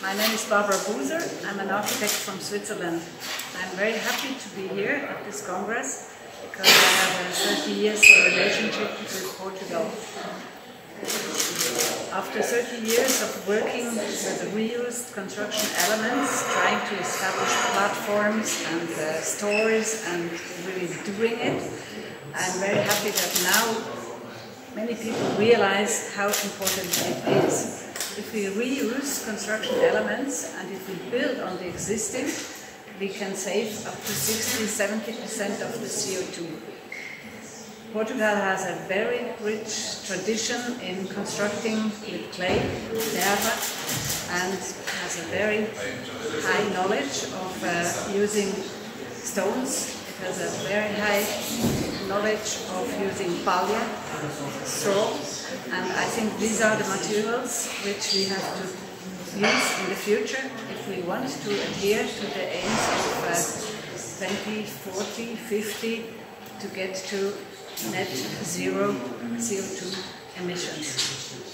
My name is Barbara Buser. I'm an architect from Switzerland. I'm very happy to be here at this congress because I have a 30 years relationship with Portugal. After 30 years of working with reused construction elements, trying to establish platforms and uh, stores and really doing it, I'm very happy that now many people realize how important it is. If we reuse construction elements and if we build on the existing, we can save up to 60-70% of the CO2. Portugal has a very rich tradition in constructing with clay, terra, and has a very high knowledge of uh, using stones. It has a very high knowledge of using palha, straw, and I think these are the materials which we have to use in the future if we want to adhere to the aims of uh, 20, 40, 50 to get to net zero CO2 emissions.